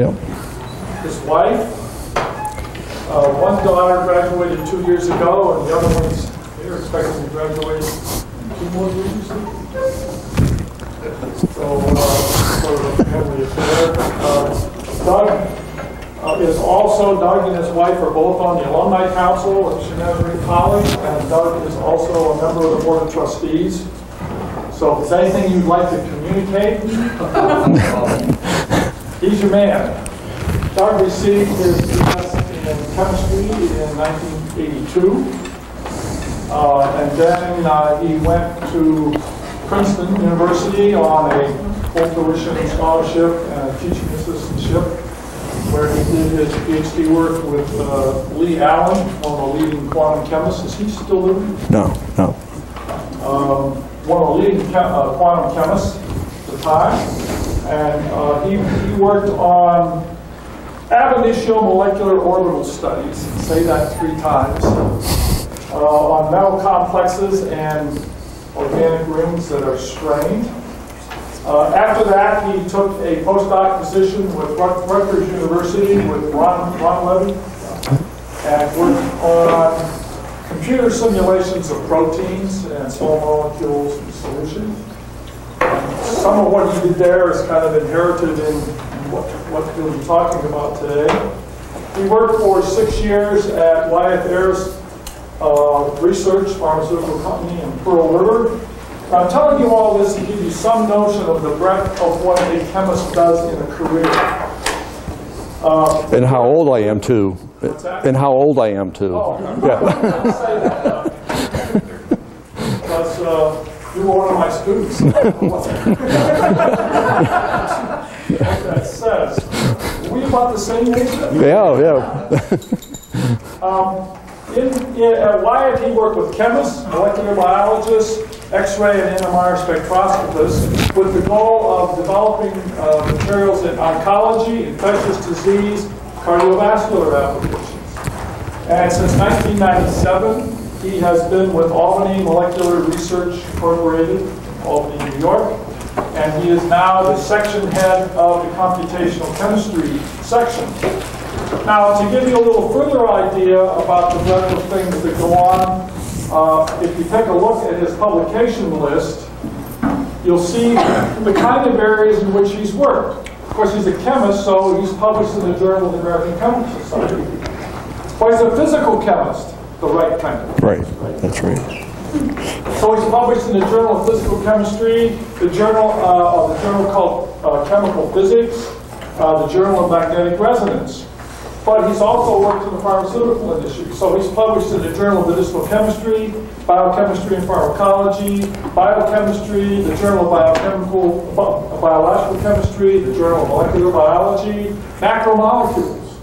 Yep. his wife. Uh, One daughter graduated two years ago, and the other one's, they're expecting to graduate in two more years. you? So, uh, sort of a family affair. Uh, Doug uh, is also, Doug and his wife are both on the alumni council at Shenandoah College, and Doug is also a member of the board of trustees. So if there's anything you'd like to communicate, he's your man. Doug received his BS in chemistry in 1982. Uh, And then uh, he went to Princeton University on a full tuition scholarship and a teaching assistantship, where he did his PhD work with uh, Lee Allen, one of the leading quantum chemists. Is he still living? No, no. um, one of the leading che- uh, quantum chemists at the time, and uh, he he worked on ab initio molecular orbital studies, say that three times, uh, on metal complexes and organic rings that are strained. Uh, After that, he took a postdoc position with Rutgers University with Ron Ron Levy, and worked on computer simulations of proteins and small molecules and solutions. Some of what he did there is kind of inherited in what, what we'll be talking about today. He worked for six years at Wyeth Ayerst uh, Research Pharmaceutical Company in Pearl River. I'm telling you all this to give you some notion of the breadth of what a chemist does in a career. Uh, And how old I am too. And how old I am too. Oh, Yeah. don't say that. Because uh, you were one of my students. What that says. We about the same age? Yeah, yeah. In, in, at Wyeth, he worked with chemists, molecular biologists, X-ray and NMR spectroscopists with the goal of developing uh, materials in oncology, infectious disease, cardiovascular applications. And since 1997, he has been with Albany Molecular Research Incorporated, Albany, New York, and he is now the section head of the computational chemistry section. Now, to give you a little further idea about the breadth of things that go on, uh, if you take a look at his publication list, you'll see the kind of areas in which he's worked. Of course, he's a chemist, so he's published in the Journal of the American Chemical Society. But he's a physical chemist, the right kind of. Right, that's right. So he's published in the Journal of Physical Chemistry, the journal, uh, of the journal called uh, Chemical Physics, uh, the Journal of Magnetic Resonance. But he's also worked in the pharmaceutical industry. So he's published in the Journal of Medicinal Chemistry, Biochemistry and Pharmacology, Biochemistry, the Journal of Biochemical, Bi- Biological Chemistry, the Journal of Molecular Biology, Macromolecules.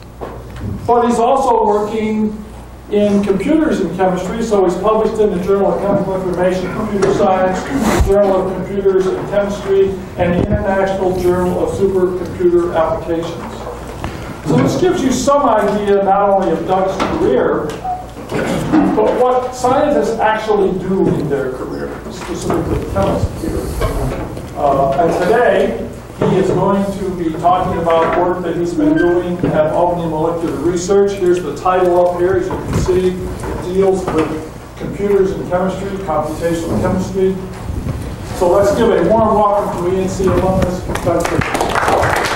But he's also working in computers and chemistry, so he's published in the Journal of Chemical Information, Computer Science, Journal of Computers and Chemistry, and the International Journal of Supercomputer Applications. So this gives you some idea not only of Doug's career, but what scientists actually do in their career, specifically chemists here. Uh, And today, he is going to be talking about work that he's been doing at Albany Molecular Research. Here's the title up here, as you can see, it deals with computers and chemistry, computational chemistry. So let's give a warm welcome to ENC alumnus, Fisher.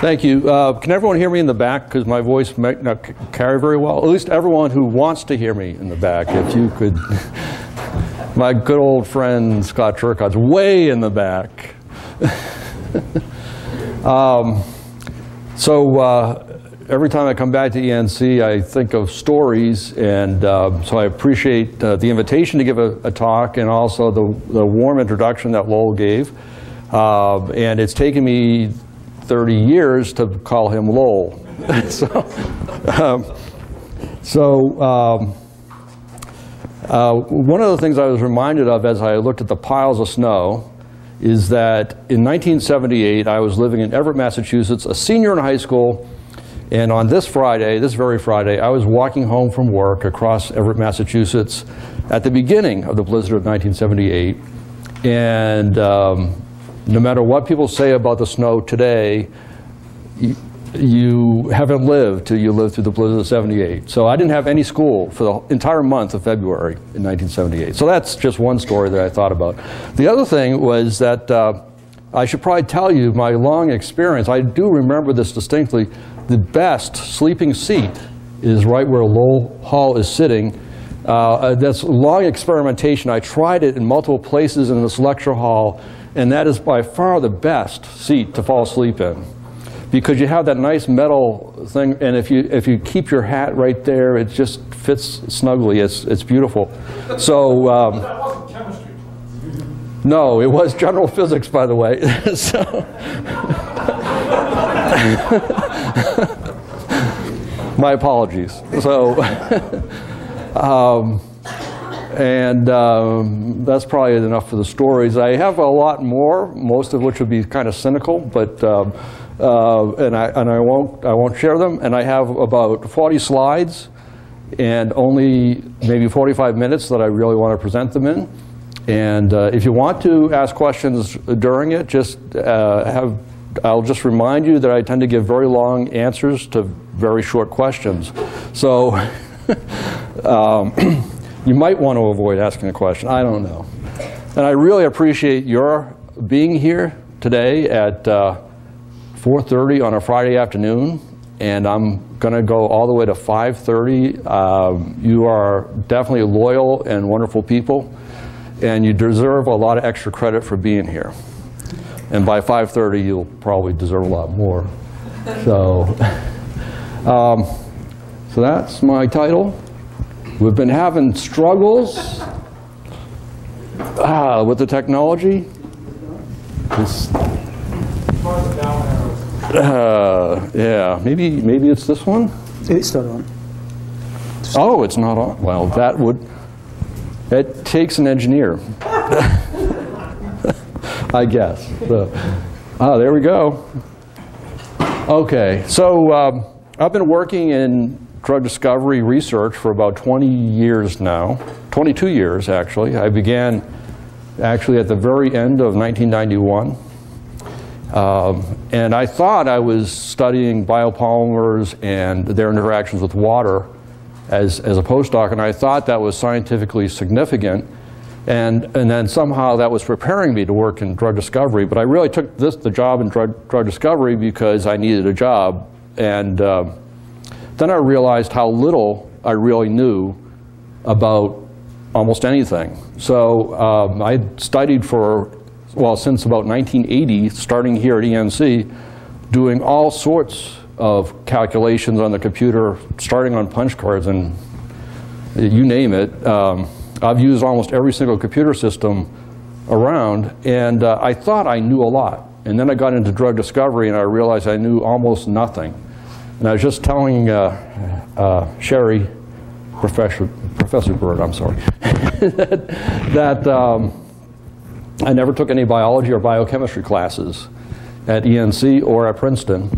Thank you. Uh, Can everyone hear me in the back? Because my voice might not carry very well. At least everyone who wants to hear me in the back, if you could. My good old friend Scott Turcott's way in the back. Um, So uh, every time I come back to ENC, I think of stories, and uh, so I appreciate uh, the invitation to give a, a talk and also the, the warm introduction that Lowell gave. Uh, and it's taken me 30 years to call him Lowell. so, um, so um, uh, one of the things I was reminded of as I looked at the piles of snow is that in 1978, I was living in Everett, Massachusetts, a senior in high school, and on this Friday, this very Friday, I was walking home from work across Everett, Massachusetts at the beginning of the blizzard of 1978, and um, no matter what people say about the snow today, you, haven't lived till you lived through the blizzard of 78. So I didn't have any school for the entire month of February in 1978. So that's just one story that I thought about. The other thing was that uh, I should probably tell you my long experience. I do remember this distinctly. The best sleeping seat is right where Lowell Hall is sitting. Uh, that's long experimentation. I tried it in multiple places in this lecture hall, and that is by far the best seat to fall asleep in because you have that nice metal thing, and if you if you keep your hat right there, it just fits snugly. It's it's beautiful. So. Um, That wasn't chemistry. no, it was general physics, by the way. so, my apologies. So, um, and um, that's probably enough for the stories. I have a lot more, most of which would be kind of cynical, but um, uh, and I and I won't I won't share them. And I have about 40 slides, and only maybe 45 minutes that I really want to present them in. And uh, if you want to ask questions during it, just uh, have, I'll just remind you that I tend to give very long answers to very short questions. So um, you might want to avoid asking a question. I don't know. And I really appreciate your being here today at uh, 4.30 on a Friday afternoon. And I'm going to go all the way to 5.30. Um, you are definitely loyal and wonderful people and you deserve a lot of extra credit for being here. And by 5:30, you'll probably deserve a lot more. So, um, so that's my title. We've been having struggles ah, with the technology. This, Farther down arrows. uh, yeah, maybe maybe it's this one. It's not on. Oh, it's not on. Well, that would. It takes an engineer. I guess. So, ah, there we go. Okay, so um, I've been working in drug discovery research for about 20 years now, 22 years actually. I began actually at the very end of 1991. Um, and I thought I was studying biopolymers and their interactions with water as, as a postdoc, and I thought that was scientifically significant. And, and then somehow that was preparing me to work in drug discovery. But I really took this, the job in drug, drug discovery because I needed a job. And uh, then I realized how little I really knew about almost anything. So um, I studied for, well, since about 1980, starting here at ENC, doing all sorts of calculations on the computer, starting on punch cards and you name it. Um, I've used almost every single computer system around, and uh, I thought I knew a lot. And then I got into drug discovery, and I realized I knew almost nothing. And I was just telling uh, uh, Sherry, Professor, Professor Bird, I'm sorry, that, that um, I never took any biology or biochemistry classes at ENC or at Princeton.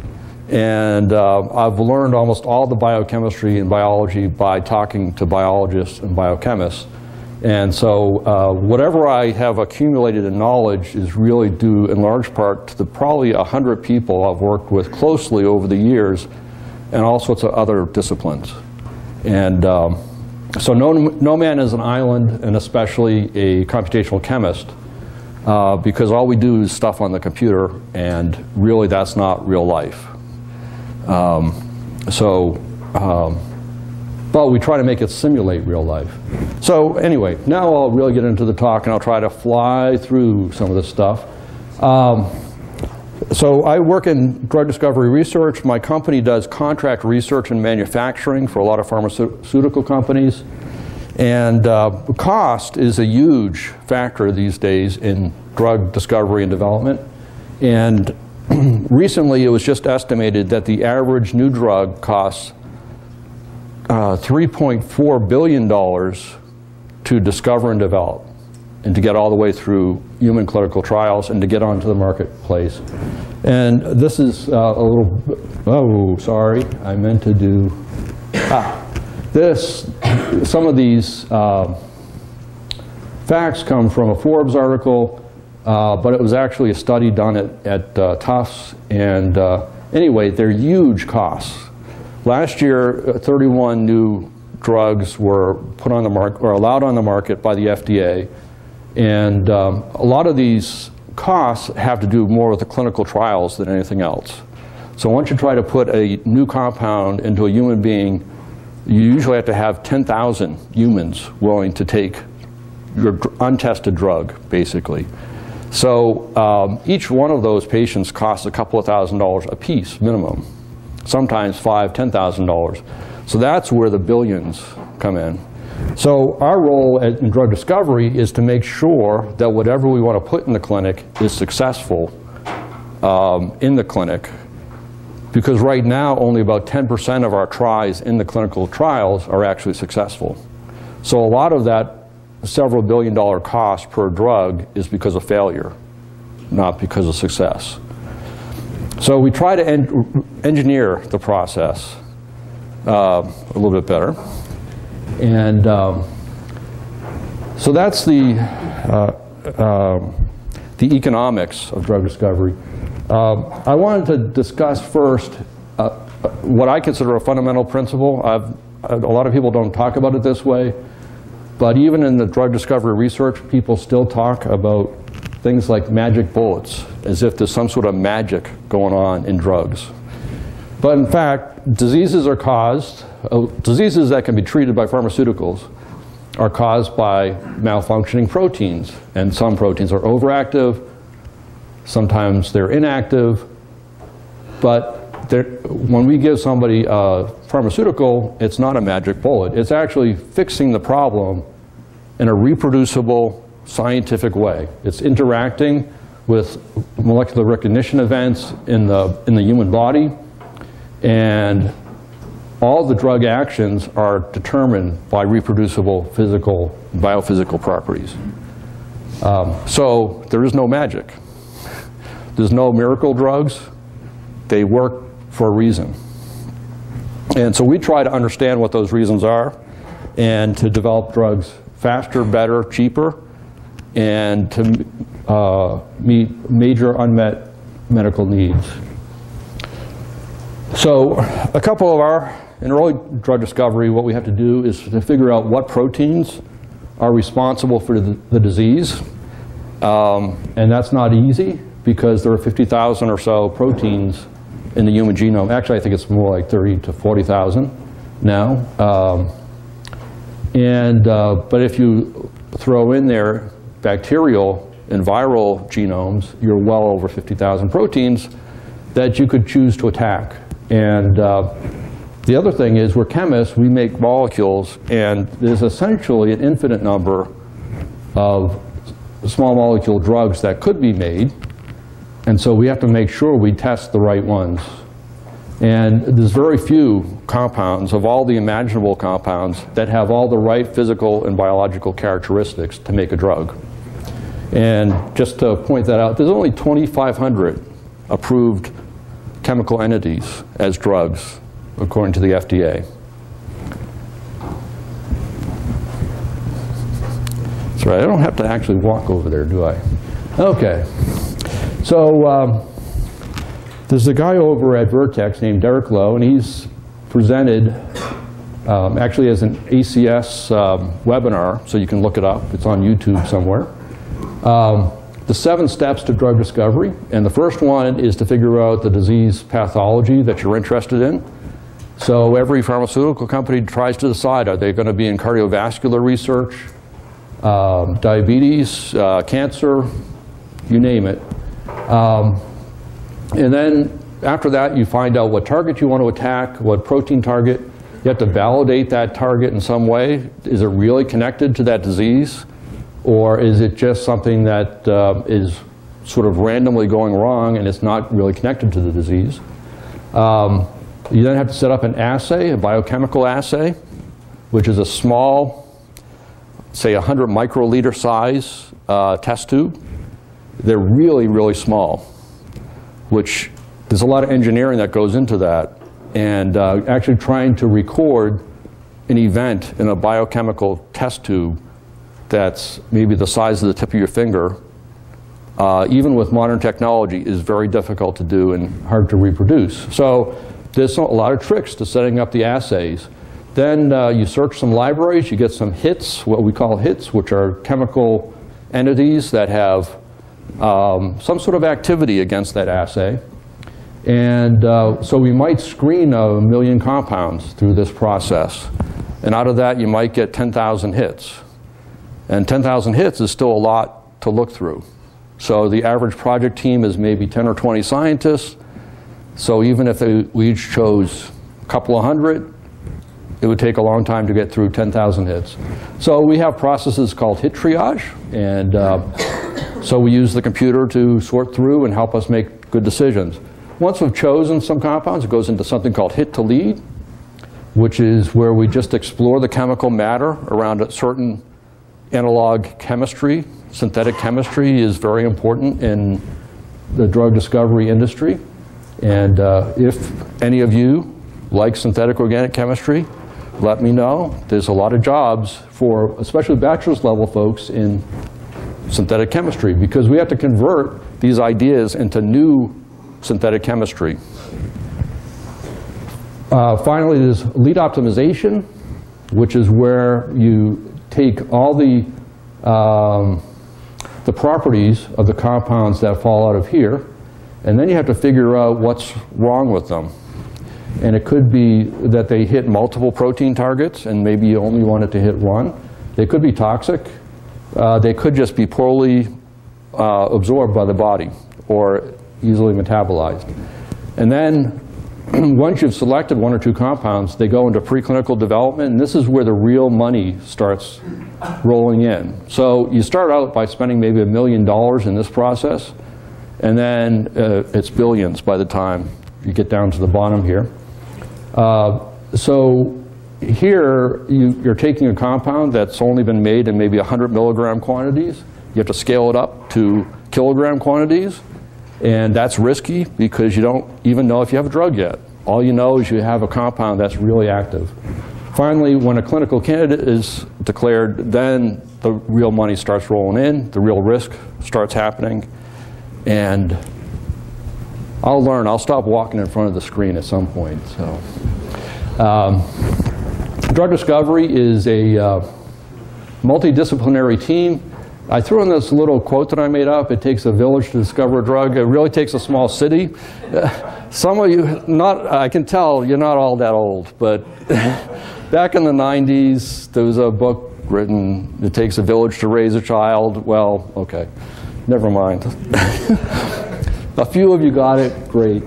And uh, I've learned almost all the biochemistry and biology by talking to biologists and biochemists. And so uh, whatever I have accumulated in knowledge is really due in large part to the probably 100 people I've worked with closely over the years and all sorts of other disciplines. And um, so no, no man is an island, and especially a computational chemist, uh, because all we do is stuff on the computer, and really that's not real life. Um, so, um, but we try to make it simulate real life. So anyway, now I'll really get into the talk, and I'll try to fly through some of this stuff. Um, so I work in drug discovery research. My company does contract research and manufacturing for a lot of pharmaceutical companies. And uh, cost is a huge factor these days in drug discovery and development. And recently it was just estimated that the average new drug costs uh, $3.4 billion to discover and develop and to get all the way through human clinical trials and to get onto the marketplace. And this is uh, a little, oh, sorry, I meant to do, ah, this, some of these uh, facts come from a Forbes article. Uh, but it was actually a study done at, at uh, Tufts. And uh, anyway, they're huge costs. Last year, uh, 31 new drugs were put on the market, or allowed on the market by the FDA. And um, a lot of these costs have to do more with the clinical trials than anything else. So once you try to put a new compound into a human being, you usually have to have 10,000 humans willing to take your untested drug, basically. So um, each one of those patients costs a couple of thousand dollars a piece, minimum. Sometimes five, ten thousand dollars. So that's where the billions come in. So our role in drug discovery is to make sure that whatever we want to put in the clinic is successful um, in the clinic. Because right now, only about 10% of our tries in the clinical trials are actually successful. So a lot of that several billion dollar cost per drug is because of failure, not because of success. So we try to en engineer the process uh, a little bit better. And um, so that's the, uh, uh, the economics of drug discovery. Um, I wanted to discuss first uh, what I consider a fundamental principle. I've, a lot of people don't talk about it this way, but even in the drug discovery research, people still talk about things like magic bullets, as if there's some sort of magic going on in drugs. But in fact, diseases are caused, uh, diseases that can be treated by pharmaceuticals are caused by malfunctioning proteins. And some proteins are overactive, sometimes they're inactive. But when we give somebody a pharmaceutical, it's not a magic bullet. It's actually fixing the problem in a reproducible, scientific way. It's interacting with molecular recognition events in the, in the human body, and all the drug actions are determined by reproducible physical, biophysical properties. Um, so there is no magic. There's no miracle drugs. They work for a reason. And so we try to understand what those reasons are and to develop drugs faster, better, cheaper, and to uh, meet major unmet medical needs. So a couple of our, in early drug discovery, what we have to do is to figure out what proteins are responsible for the, the disease. Um, and that's not easy because there are 50,000 or so proteins in the human genome. Actually, I think it's more like 30 to 40,000 now. Um, and, uh, but if you throw in there bacterial and viral genomes, you're well over 50,000 proteins that you could choose to attack. And uh, the other thing is we're chemists, we make molecules, and there's essentially an infinite number of small molecule drugs that could be made. And so we have to make sure we test the right ones. And there's very few compounds, of all the imaginable compounds, that have all the right physical and biological characteristics to make a drug. And just to point that out, there's only 2,500 approved chemical entities as drugs, according to the FDA. That's right, I don't have to actually walk over there, do I? Okay. So um, there's a guy over at Vertex named Derek Lowe, and he's presented um, actually as an ACS um, webinar, so you can look it up. It's on YouTube somewhere. Um, the seven steps to drug discovery, and the first one is to figure out the disease pathology that you're interested in. So every pharmaceutical company tries to decide, are they going to be in cardiovascular research, um, diabetes, uh, cancer, you name it. Um, and then after that, you find out what target you want to attack, what protein target. You have to validate that target in some way. Is it really connected to that disease? Or is it just something that uh, is sort of randomly going wrong and it's not really connected to the disease? Um, you then have to set up an assay, a biochemical assay, which is a small, say 100 microliter size uh, test tube. They're really, really small which there's a lot of engineering that goes into that. And uh, actually trying to record an event in a biochemical test tube that's maybe the size of the tip of your finger uh, even with modern technology, is very difficult to do and hard to reproduce. So there's a lot of tricks to setting up the assays. Then uh, you search some libraries, you get some hits, what we call hits, which are chemical entities that have um, some sort of activity against that assay. And uh, so we might screen a million compounds through this process. And out of that, you might get 10,000 hits. And 10,000 hits is still a lot to look through. So the average project team is maybe 10 or 20 scientists. So even if they, we each chose a couple of hundred, it would take a long time to get through 10,000 hits. So we have processes called hit triage, and uh, so we use the computer to sort through and help us make good decisions. Once we've chosen some compounds, it goes into something called hit to lead, which is where we just explore the chemical matter around a certain analog chemistry. Synthetic chemistry is very important in the drug discovery industry. And uh, if any of you like synthetic organic chemistry, let me know. There's a lot of jobs for, especially bachelor's level folks in synthetic chemistry because we have to convert these ideas into new synthetic chemistry. Uh, finally, there's lead optimization, which is where you take all the, um, the properties of the compounds that fall out of here, and then you have to figure out what's wrong with them. And it could be that they hit multiple protein targets, and maybe you only want it to hit one. They could be toxic. Uh, they could just be poorly uh, absorbed by the body or easily metabolized. And then once you've selected one or two compounds, they go into preclinical development, and this is where the real money starts rolling in. So you start out by spending maybe a million dollars in this process, and then uh, it's billions by the time you get down to the bottom here. Uh, so here, you, you're taking a compound that's only been made in maybe 100 milligram quantities. You have to scale it up to kilogram quantities. And that's risky because you don't even know if you have a drug yet. All you know is you have a compound that's really active. Finally, when a clinical candidate is declared, then the real money starts rolling in, the real risk starts happening, and I'll learn. I'll stop walking in front of the screen at some point. So, um, drug discovery is a uh, multidisciplinary team I threw in this little quote that I made up. It takes a village to discover a drug. It really takes a small city. some of you, not I can tell you're not all that old, but back in the 90s, there was a book written, It Takes a Village to Raise a Child. Well, okay, never mind. a few of you got it, great.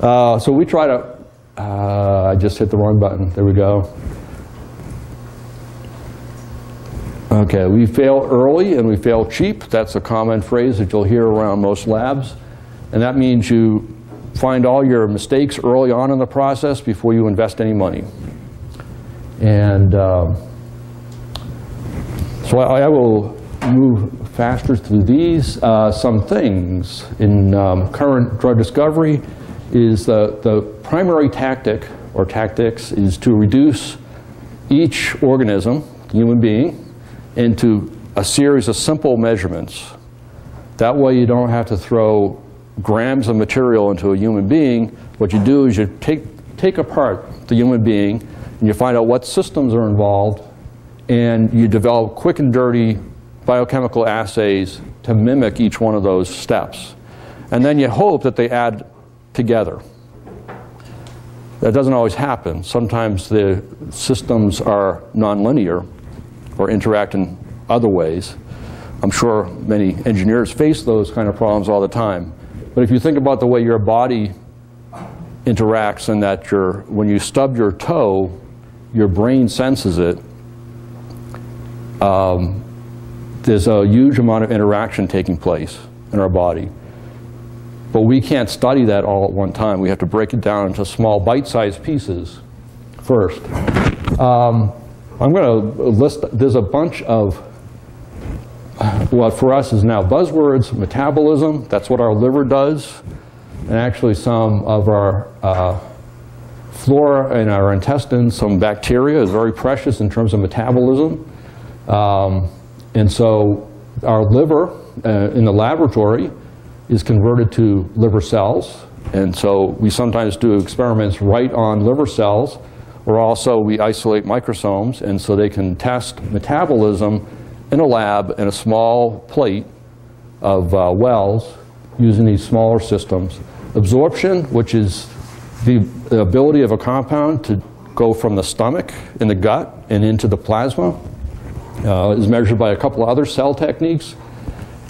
uh, so we try to, uh, I just hit the wrong button. There we go. Okay, we fail early and we fail cheap. That's a common phrase that you'll hear around most labs. And that means you find all your mistakes early on in the process before you invest any money. And uh, so I, I, will move faster through these. Uh, some things in um, current drug discovery is the, the primary tactic or tactics is to reduce each organism, human being, into a series of simple measurements. That way you don't have to throw grams of material into a human being. What you do is you take, take apart the human being and you find out what systems are involved and you develop quick and dirty biochemical assays to mimic each one of those steps. And then you hope that they add together. That doesn't always happen. Sometimes the systems are nonlinear or interact in other ways. I'm sure many engineers face those kind of problems all the time. But if you think about the way your body interacts and that your, when you stub your toe, your brain senses it, um, there's a huge amount of interaction taking place in our body. But we can't study that all at one time. We have to break it down into small bite-sized pieces first. Um, I'm going to list, there's a bunch of what for us is now buzzwords, metabolism, that's what our liver does, and actually some of our uh, flora in our intestines, some bacteria is very precious in terms of metabolism. Um, and so our liver uh, in the laboratory is converted to liver cells. And so we sometimes do experiments right on liver cells, or also we isolate microsomes, and so they can test metabolism in a lab in a small plate of uh, wells using these smaller systems. Absorption, which is the, the ability of a compound to go from the stomach in the gut and into the plasma, uh, is measured by a couple of other cell techniques,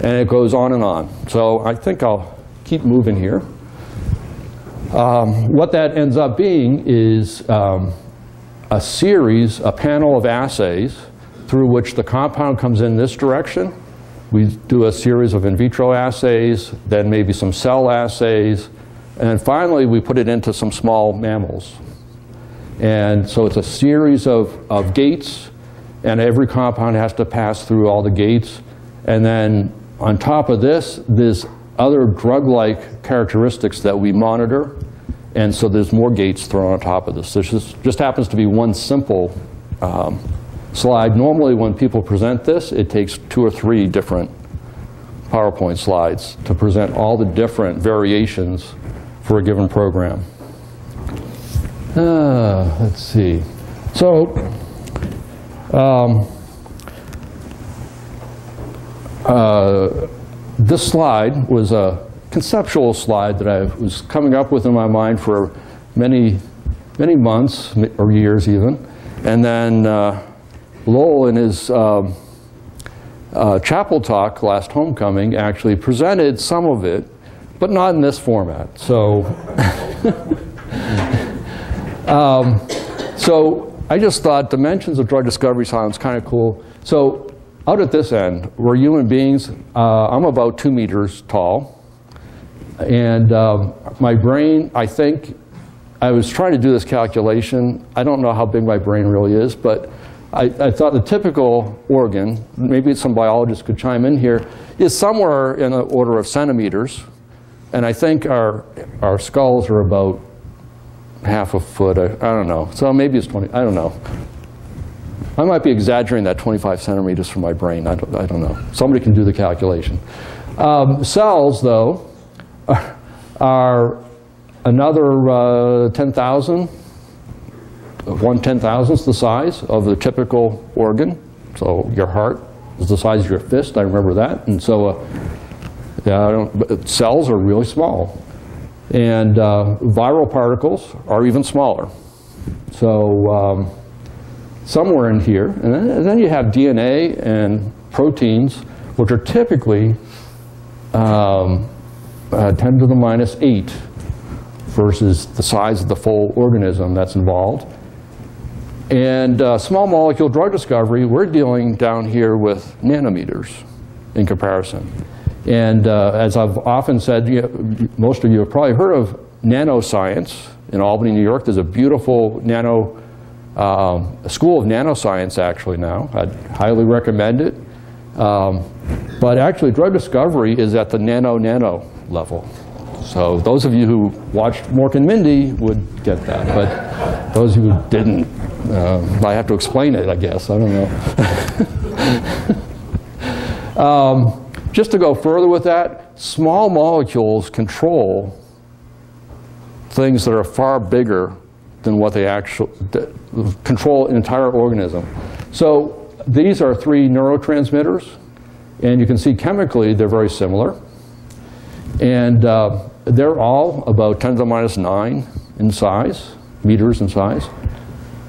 and it goes on and on. So I think I'll keep moving here. Um, what that ends up being is um, a series, a panel of assays through which the compound comes in this direction. We do a series of in vitro assays, then maybe some cell assays, and finally we put it into some small mammals. And so it's a series of, of gates, and every compound has to pass through all the gates. And then on top of this, there's other drug-like characteristics that we monitor. And so there's more gates thrown on top of this. This just, just happens to be one simple um, slide. Normally when people present this, it takes two or three different PowerPoint slides to present all the different variations for a given program. Uh, let's see. So, um, uh, this slide was a conceptual slide that I was coming up with in my mind for many, many months or years even. And then uh, Lowell in his um, uh, chapel talk last homecoming actually presented some of it, but not in this format. So, um, so I just thought dimensions of drug discovery sounds kind of cool. So out at this end, we're human beings. Uh, I'm about two meters tall. And um, my brain, I think, I was trying to do this calculation. I don't know how big my brain really is, but I, I, thought the typical organ, maybe some biologists could chime in here, is somewhere in the order of centimeters. And I think our, our skulls are about half a foot. I, I don't know. So maybe it's 20. I don't know. I might be exaggerating that 25 centimeters for my brain. I don't, I don't know. Somebody can do the calculation. Um, cells, though, are, another uh, 10,000, one ten thousandth the size of the typical organ. So your heart is the size of your fist. I remember that. And so uh, yeah, cells are really small. And uh, viral particles are even smaller. So um, somewhere in here, and then, and then, you have DNA and proteins, which are typically um, uh, 10 to the minus 8 versus the size of the full organism that's involved. And uh, small molecule drug discovery, we're dealing down here with nanometers in comparison. And uh, as I've often said, you, most of you have probably heard of nanoscience. In Albany, New York, there's a beautiful nano um, school of nanoscience actually now. I'd highly recommend it. Um, but actually, drug discovery is at the nano-nano level. So those of you who watched Mork and Mindy would get that. But those who didn't, uh, I have to explain it, I guess. I don't know. um, just to go further with that, small molecules control things that are far bigger than what they actually control an entire organism. So these are three neurotransmitters, and you can see chemically they're very similar. And uh, they're all about 10 to the minus 9 in size, meters in size.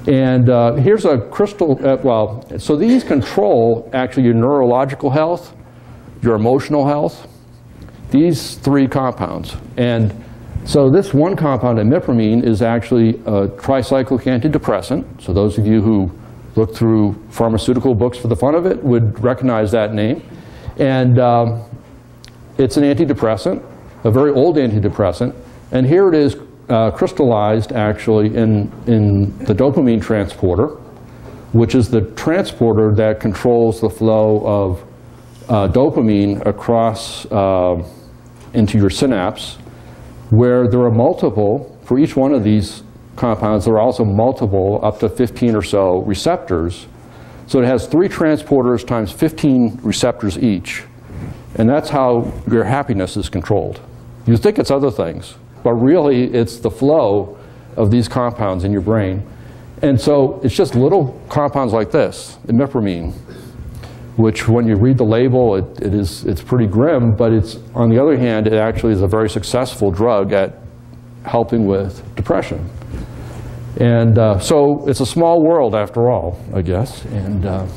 And uh, here's a crystal, uh, well, so these control actually your neurological health, your emotional health, these three compounds. And so this one compound, imipramine, is actually a tricyclic antidepressant. So those of you who look through pharmaceutical books for the fun of it would recognize that name. And um, it's an antidepressant, a very old antidepressant. And here it is uh, crystallized actually in, in the dopamine transporter, which is the transporter that controls the flow of uh, dopamine across uh, into your synapse, where there are multiple, for each one of these compounds, there are also multiple, up to 15 or so receptors. So it has three transporters times 15 receptors each. And that's how your happiness is controlled. You think it's other things, but really it's the flow of these compounds in your brain. And so it's just little compounds like this, imipramine, which when you read the label, it, it is, it's pretty grim, but it's, on the other hand, it actually is a very successful drug at helping with depression. And uh, so it's a small world after all, I guess. And uh,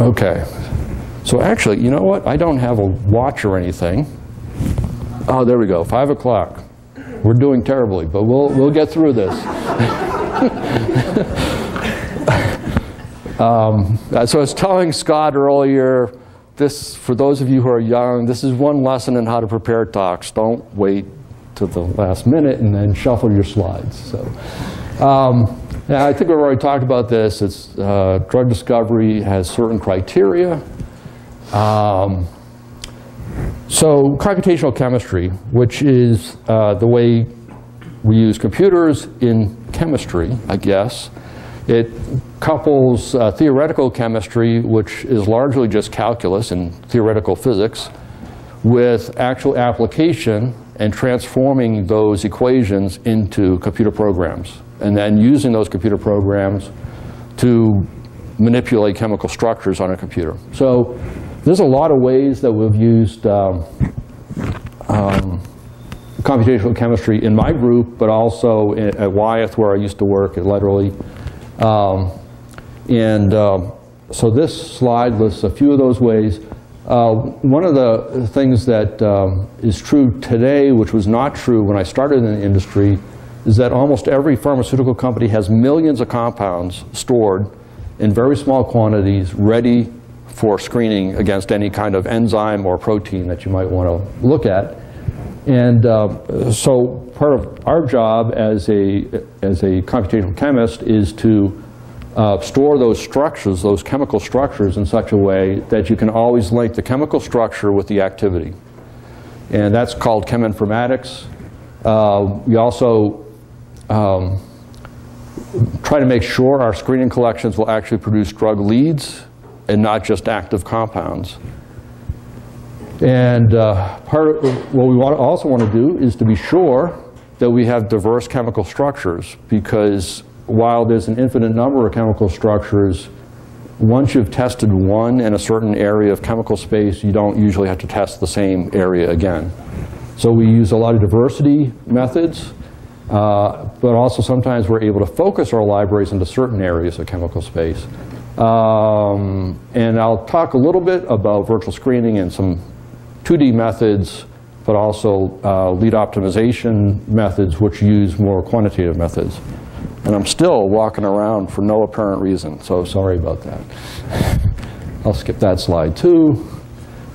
okay, so actually, you know what? I don't have a watch or anything. Oh, there we go, five o'clock. We're doing terribly, but we'll we'll get through this. um, so I was telling Scott earlier. This, for those of you who are young, this is one lesson in how to prepare talks. Don't wait to the last minute and then shuffle your slides. So, um, yeah, I think we've already talked about this. It's uh, drug discovery has certain criteria. Um, so computational chemistry, which is uh, the way we use computers in chemistry, I guess, it couples uh, theoretical chemistry, which is largely just calculus and theoretical physics, with actual application and transforming those equations into computer programs, and then using those computer programs to manipulate chemical structures on a computer. So there's a lot of ways that we've used um, um, computational chemistry in my group, but also at Wyeth, where I used to work at Lederle. Um, and uh, so this slide lists a few of those ways. Uh, one of the things that um, is true today, which was not true when I started in the industry, is that almost every pharmaceutical company has millions of compounds stored in very small quantities, ready for screening against any kind of enzyme or protein that you might want to look at. And uh, so part of our job as a, as a computational chemist is to uh, store those structures, those chemical structures in such a way that you can always link the chemical structure with the activity. And that's called cheminformatics. Uh, we also um, try to make sure our screening collections will actually produce drug leads and not just active compounds. And uh, part of what we want also want to do is to be sure that we have diverse chemical structures because while there's an infinite number of chemical structures, once you've tested one in a certain area of chemical space, you don't usually have to test the same area again. So we use a lot of diversity methods, uh, but also sometimes we're able to focus our libraries into certain areas of chemical space. Um, and I'll talk a little bit about virtual screening and some 2D methods, but also uh, lead optimization methods which use more quantitative methods. And I'm still walking around for no apparent reason, so sorry about that. I'll skip that slide too.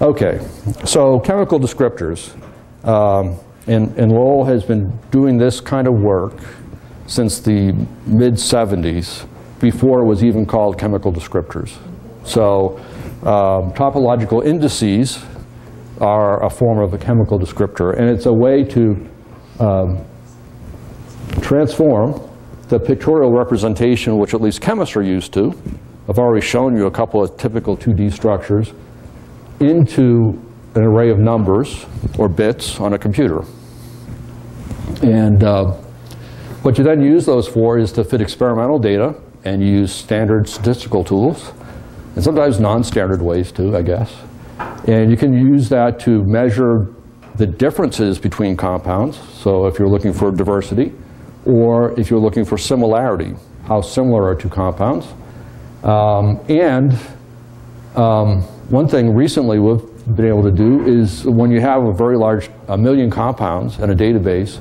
Okay, so chemical descriptors. Um, and, and Lowell has been doing this kind of work since the mid-70s, before it was even called chemical descriptors. So um, topological indices are a form of a chemical descriptor, and it's a way to um, transform the pictorial representation, which at least chemists are used to, I've already shown you a couple of typical 2D structures, into an array of numbers or bits on a computer. And uh, what you then use those for is to fit experimental data and use standard statistical tools, and sometimes non-standard ways too, I guess. And you can use that to measure the differences between compounds. So if you're looking for diversity, or if you're looking for similarity, how similar are two compounds. Um, and um, one thing recently we've been able to do is when you have a very large, a million compounds in a database,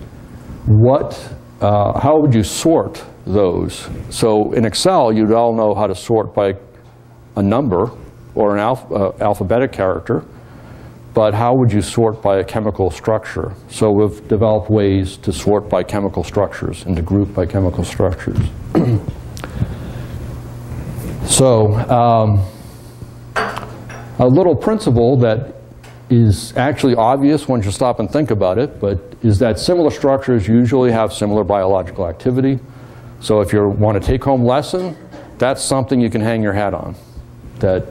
what, uh, how would you sort those? So in Excel, you'd all know how to sort by a number or an alph uh, alphabetic character, but how would you sort by a chemical structure? So we've developed ways to sort by chemical structures and to group by chemical structures. so um, a little principle that is actually obvious once you stop and think about it, but is that similar structures usually have similar biological activity. So if you want a take-home lesson, that's something you can hang your hat on. That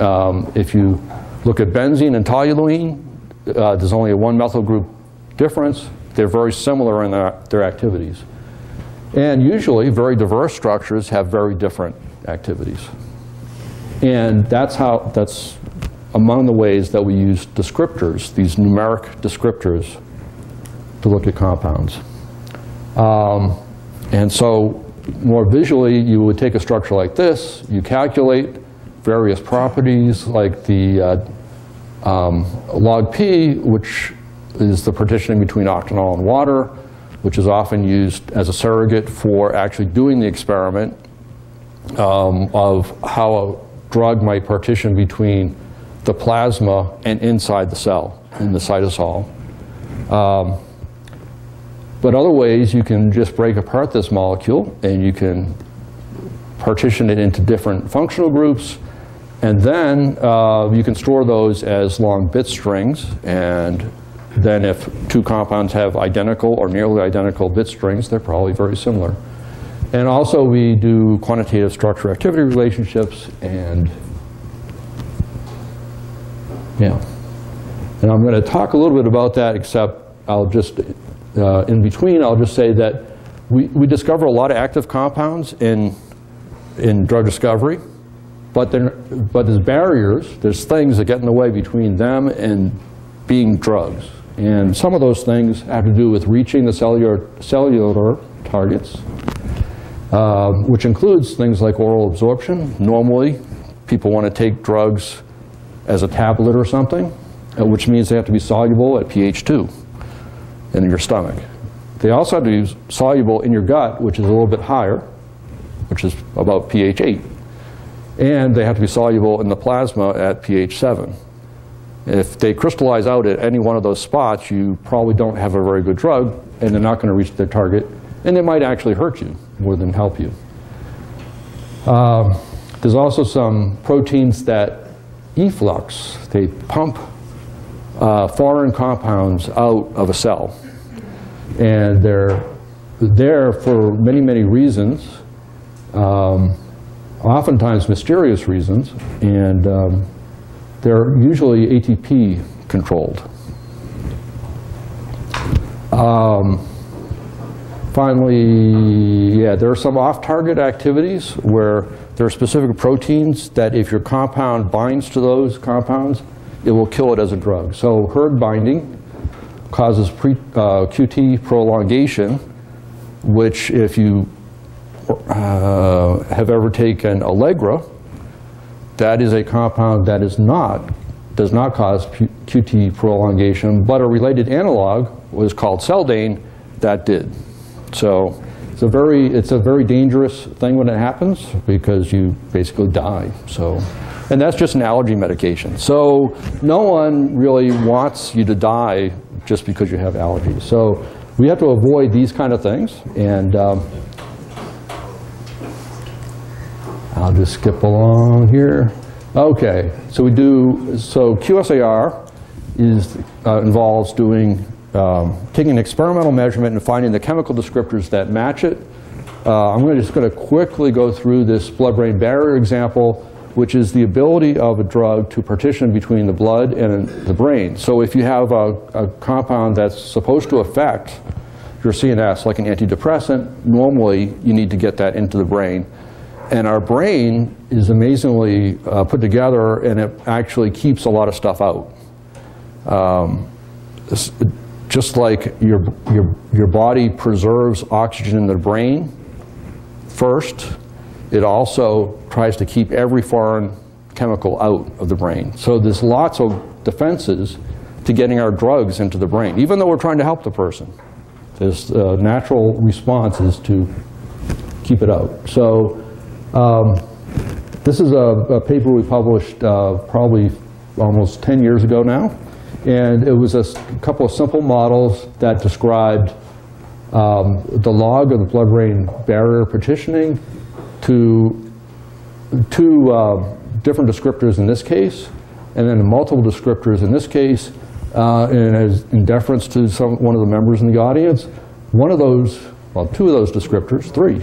Um, If you look at benzene and toluene, uh, there's only a one methyl group difference. They're very similar in their, their activities. And usually, very diverse structures have very different activities. And that's how, that's among the ways that we use descriptors, these numeric descriptors, to look at compounds. Um, And so, more visually, you would take a structure like this, you calculate various properties like the uh, um, log P, which is the partitioning between octanol and water, which is often used as a surrogate for actually doing the experiment um, of how a drug might partition between the plasma and inside the cell, in the cytosol. Um, but other ways, you can just break apart this molecule and you can partition it into different functional groups. And then uh, you can store those as long bit strings. And then if two compounds have identical or nearly identical bit strings, they're probably very similar. And also we do quantitative structure activity relationships and yeah. And I'm going to talk a little bit about that, except I'll just, uh, in between, I'll just say that we, we discover a lot of active compounds in, in drug discovery, but, but there's barriers, there's things that get in the way between them and being drugs. And some of those things have to do with reaching the cellular, cellular targets, uh, which includes things like oral absorption. Normally, people want to take drugs as a tablet or something, uh, which means they have to be soluble at pH 2 in your stomach. They also have to be soluble in your gut, which is a little bit higher, which is about pH 8. And they have to be soluble in the plasma at pH 7. If they crystallize out at any one of those spots, you probably don't have a very good drug, and they're not going to reach their target, and they might actually hurt you more than help you. Um, there's also some proteins that efflux, they pump uh, foreign compounds out of a cell. And they're there for many, many reasons, um, oftentimes mysterious reasons, and um, they're usually ATP controlled. Um, finally, yeah, there are some off-target activities where there are specific proteins that if your compound binds to those compounds, it will kill it as a drug. So hERG binding causes pre, uh, QT prolongation, which if you uh, have ever taken Allegra, that is a compound that is not, does not cause QT prolongation, but a related analog was called Seldane that did. So it's a very, it's a very dangerous thing when it happens because you basically die. So, and that's just an allergy medication. So no one really wants you to die just because you have allergies. So we have to avoid these kind of things. And um, I'll just skip along here. Okay, so we do, so QSAR is, uh, involves doing, um, taking an experimental measurement and finding the chemical descriptors that match it. Uh, I'm gonna, just going to quickly go through this blood-brain barrier example, which is the ability of a drug to partition between the blood and the brain. So if you have a, a compound that's supposed to affect your CNS, like an antidepressant, normally you need to get that into the brain. And our brain is amazingly uh, put together and it actually keeps a lot of stuff out. Um, just like your, your, your body preserves oxygen in the brain first, it also tries to keep every foreign chemical out of the brain. So there's lots of defenses to getting our drugs into the brain, even though we're trying to help the person. This uh, natural response is to keep it out. So um, this is a, a, paper we published uh, probably almost 10 years ago now. And it was a couple of simple models that described um, the log of the blood-brain barrier partitioning to two uh, different descriptors in this case, and then multiple descriptors in this case, uh, and as in deference to some, one of the members in the audience, one of those, well, two of those descriptors, three,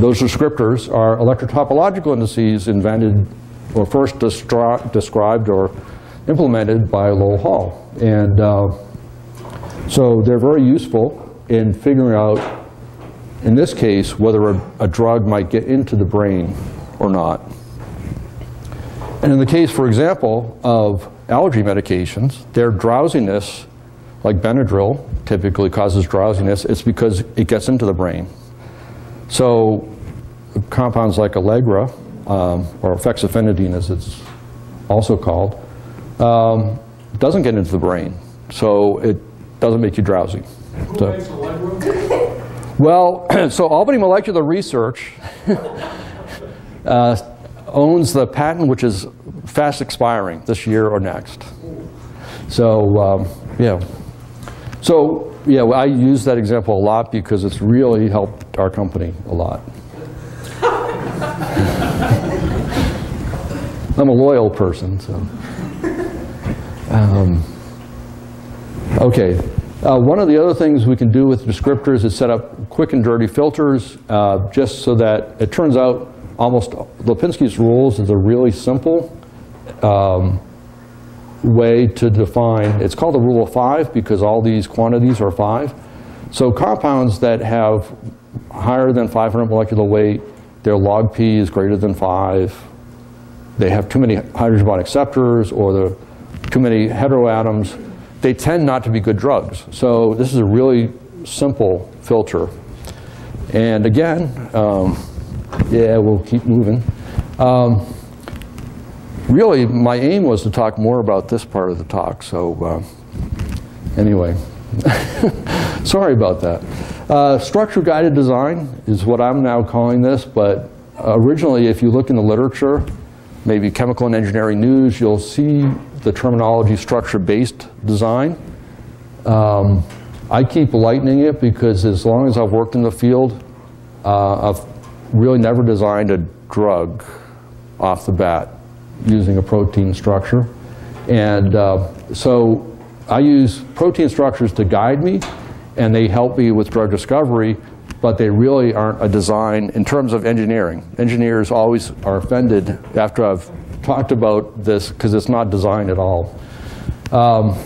those descriptors are electrotopological indices invented or first described or implemented by Lowell Hall. And uh, so they're very useful in figuring out, in this case, whether a, a drug might get into the brain or not. And in the case, for example, of allergy medications, their drowsiness, like Benadryl, typically causes drowsiness. It's because it gets into the brain. So compounds like Allegra, um, or fexofenadine as it's also called, um, doesn't get into the brain. So it doesn't make you drowsy. So- well, so Albany Molecular Research uh, owns the patent, which is fast expiring this year or next. So, um, yeah. So, yeah, well, I use that example a lot because it's really helped our company a lot. I'm a loyal person, so. Um, Okay. Uh, one of the other things we can do with descriptors is set up quick and dirty filters, uh, just so that it turns out almost Lipinski's rules is a really simple um, way to define. It's called the rule of five because all these quantities are five. So compounds that have higher than 500 molecular weight, their log P is greater than five, they have too many hydrogen bond acceptors or the too many heteroatoms, they tend not to be good drugs. So this is a really simple filter. And again, um, yeah, we'll keep moving. Um, really, my aim was to talk more about this part of the talk. So uh, anyway, sorry about that. Uh, Structure-guided design is what I'm now calling this, but originally, if you look in the literature, maybe Chemical and Engineering News, you'll see the terminology structure-based design. Um, I keep lightening it because as long as I've worked in the field, uh, I've really never designed a drug off the bat using a protein structure. And uh, so I use protein structures to guide me, and they help me with drug discovery, but they really aren't a design in terms of engineering. Engineers always are offended after I've talked about this because it's not design at all. Um,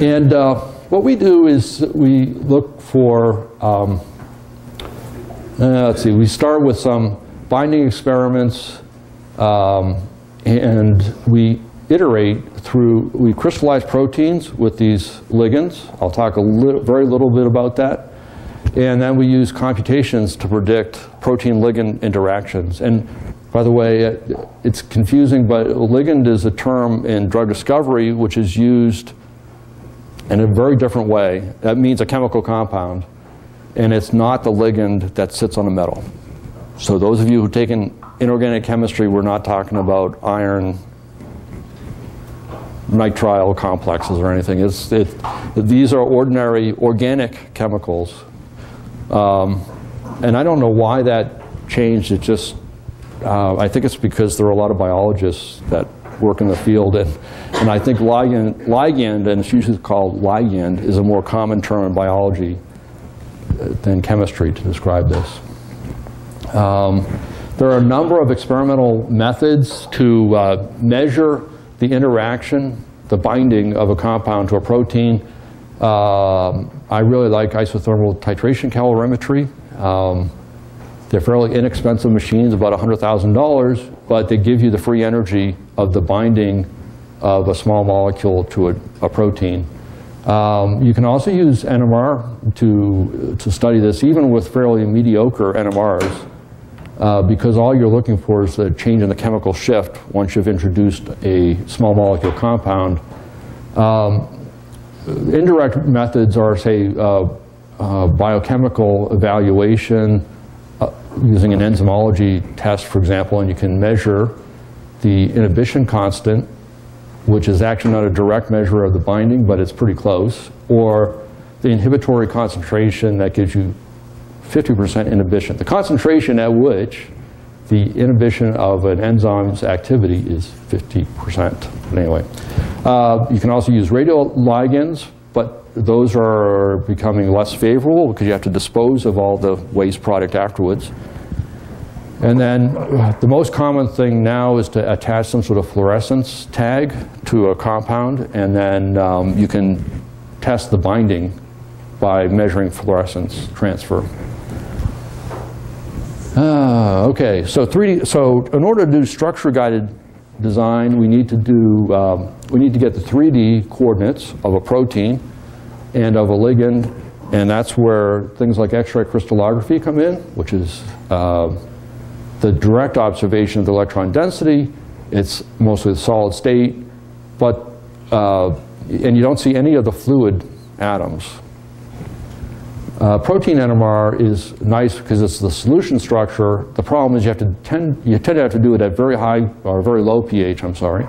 and uh, what we do is we look for, um, uh, let's see, we start with some binding experiments um, and we iterate through, we crystallize proteins with these ligands. I'll talk a li very little bit about that. And then we use computations to predict protein-ligand interactions. And by the way, it's confusing, but ligand is a term in drug discovery which is used in a very different way. That means a chemical compound, and it's not the ligand that sits on a metal. So those of you who've taken inorganic chemistry, we're not talking about iron nitrile complexes or anything. It's, it, these are ordinary organic chemicals. Um, and I don't know why that changed. It just, uh, I think it's because there are a lot of biologists that work in the field. And, and I think ligand, ligand, and it's usually called ligand, is a more common term in biology uh, than chemistry to describe this. Um, there are a number of experimental methods to uh, measure the interaction, the binding of a compound to a protein. Um, I really like isothermal titration calorimetry. Um, they're fairly inexpensive machines, about $100,000, but they give you the free energy of the binding of a small molecule to a, a protein. Um, you can also use NMR to, to study this, even with fairly mediocre NMRs, uh, because all you're looking for is the change in the chemical shift once you've introduced a small molecule compound. Um, indirect methods are, say, uh, uh, biochemical evaluation using an enzymology test, for example, and you can measure the inhibition constant, which is actually not a direct measure of the binding, but it's pretty close, or the inhibitory concentration that gives you 50% inhibition. The concentration at which the inhibition of an enzyme's activity is 50%. But anyway, uh, you can also use radioligands, but those are becoming less favorable because you have to dispose of all the waste product afterwards. And then uh, the most common thing now is to attach some sort of fluorescence tag to a compound, and then um, you can test the binding by measuring fluorescence transfer. Uh, okay, so 3D. So in order to do structure-guided design, we need to do um, we need to get the 3D coordinates of a protein and of a ligand, and that's where things like X-ray crystallography come in, which is uh, the direct observation of the electron density. It's mostly the solid state, but uh, and you don't see any of the fluid atoms. Uh, protein NMR is nice because it's the solution structure. The problem is you have to tend you tend to have to do it at very high or very low pH. I'm sorry,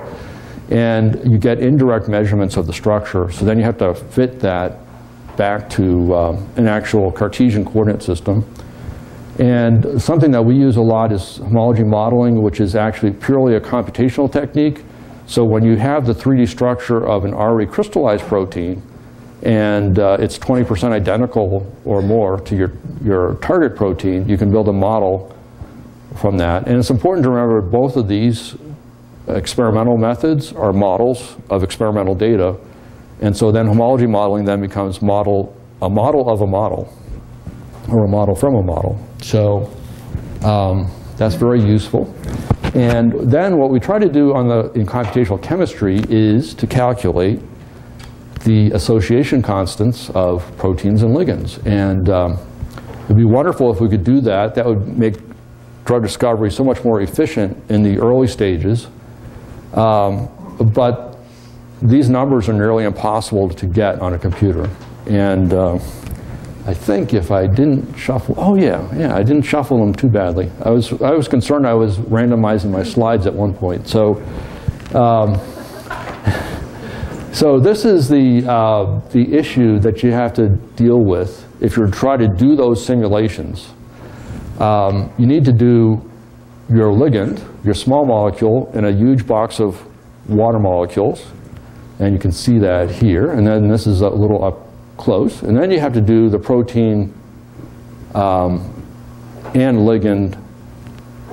and you get indirect measurements of the structure. So then you have to fit that back to um, an actual Cartesian coordinate system. And something that we use a lot is homology modeling, which is actually purely a computational technique. So when you have the 3D structure of an already crystallized protein, and uh, it's 20% identical or more to your, your target protein, you can build a model from that. And it's important to remember both of these experimental methods are models of experimental data. And so then homology modeling then becomes model, a model of a model, or a model from a model. So um, that's very useful. And then what we try to do on the, in computational chemistry is to calculate the association constants of proteins and ligands. And um, it would be wonderful if we could do that. That would make drug discovery so much more efficient in the early stages. Um, but these numbers are nearly impossible to get on a computer. And uh, I think if I didn't shuffle, oh yeah, yeah, I didn't shuffle them too badly. I was, I was concerned I was randomizing my slides at one point. So um, so this is the, uh, the issue that you have to deal with if you're trying to do those simulations. Um, you need to do your ligand, your small molecule, in a huge box of water molecules. And you can see that here. And then this is a little up close. And then you have to do the protein um, and ligand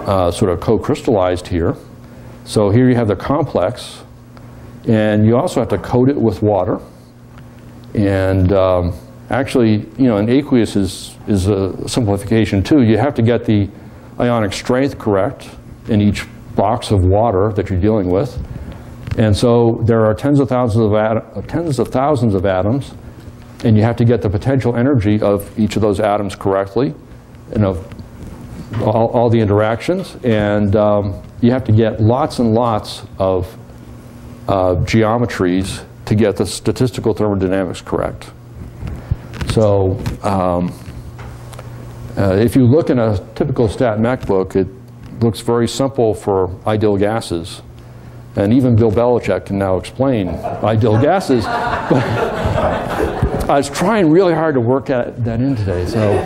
uh, sort of co-crystallized here. So here you have the complex and you also have to coat it with water. And um, actually, you know, an aqueous is, is a simplification too. You have to get the ionic strength correct in each box of water that you're dealing with. And so there are tens of thousands of, tens of thousands of atoms, and you have to get the potential energy of each of those atoms correctly, and of all, all the interactions. And um, you have to get lots and lots of uh, geometries to get the statistical thermodynamics correct. So um, uh, if you look in a typical stat mech book, it looks very simple for ideal gases. And even Bill Belichick can now explain ideal gases. But I was trying really hard to work at, that in today. So,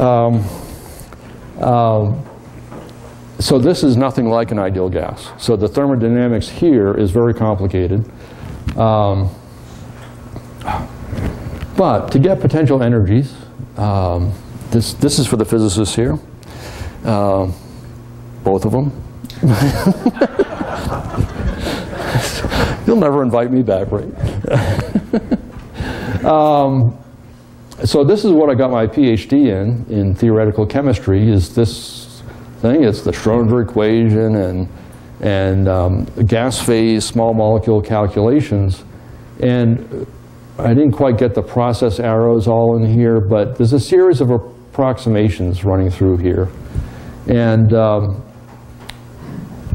um, um, so this is nothing like an ideal gas. So the thermodynamics here is very complicated. Um, but to get potential energies, um, this, this is for the physicists here, uh, both of them. You'll never invite me back, right? um, so this is what I got my PhD in, in theoretical chemistry, is this thing. It's the Schrodinger equation and, and um, gas phase small molecule calculations. And I didn't quite get the process arrows all in here, but there's a series of approximations running through here. And um,